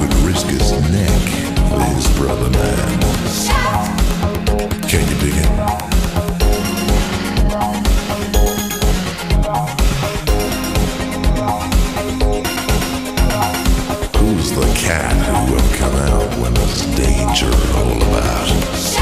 would risk his neck for his brother man. Can you dig it? Who's the cat who will come out when danger all about?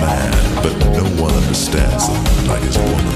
man, but no one understands him like his woman.